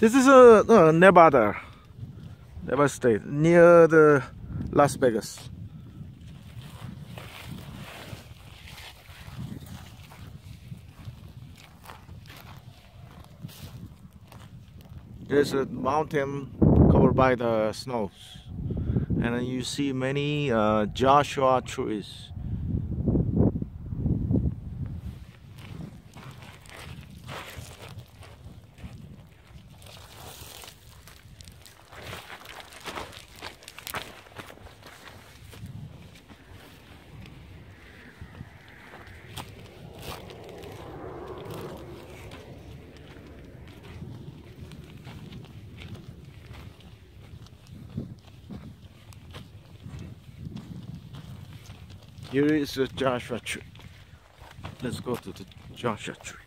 This is a uh, Nevada, Nevada State, near the Las Vegas. There's a mountain covered by the snows, and you see many uh, Joshua trees. Here is the Joshua tree. Let's go to the Joshua tree.